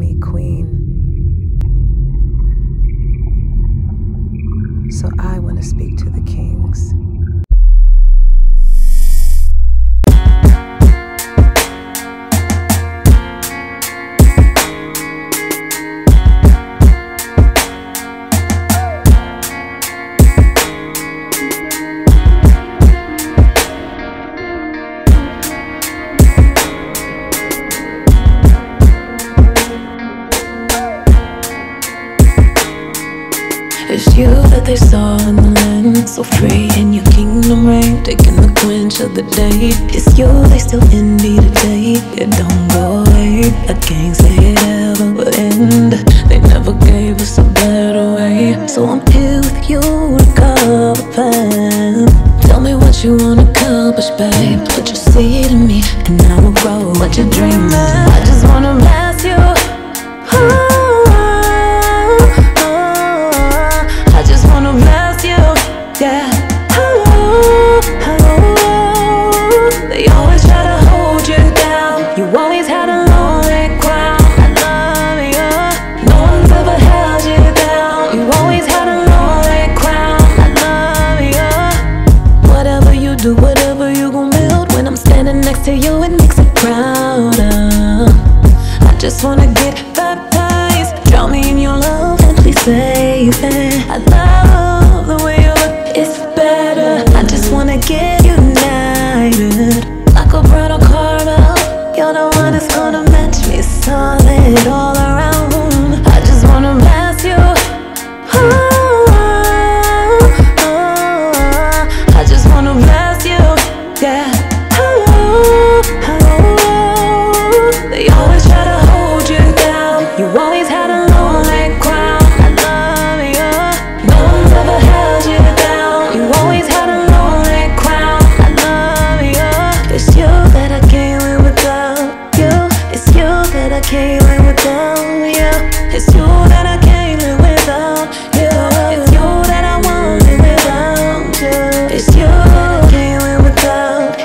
me queen. So I want to speak to the kings. It's you that they saw in the land So free in your kingdom reign. Taking the quench of the day. It's you they still envy today It don't go away. I can't say it ever will end. They never gave us a better way. So I'm here with you to cover pain Tell me what you wanna accomplish, babe. Put your seed in me And I will grow. What you're dreaming I just wanna bless you do, whatever you gon' build, when I'm standing next to you, it makes me prouder. I just wanna get baptized. Drown me in your love and please save it. I love the way you look, it's better. I just wanna get united. Like a brother Carvel, you're the one that's gonna match me solid all that I can't live without. You. It's you that I can't live without. You. It's you that I won't live without. You. It's you that I can't live without.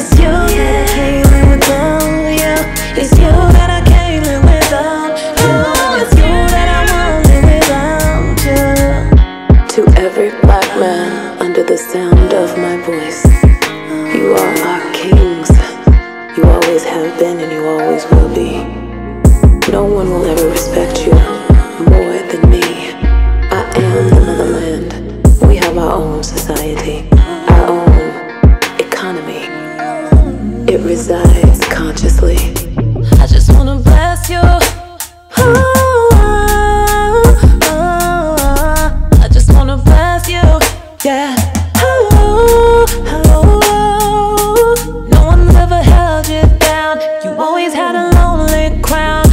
It's you that I can't live without. It's you that I can't live without. It's you that I live without. You. To every black man under the sound of my voice, you are have been and you always will be. No one will ever respect you more than me. I am the motherland. We have our own society, our own economy. It resides consciously. I just wanna bless you. ever held you down. You always had a lonely crown.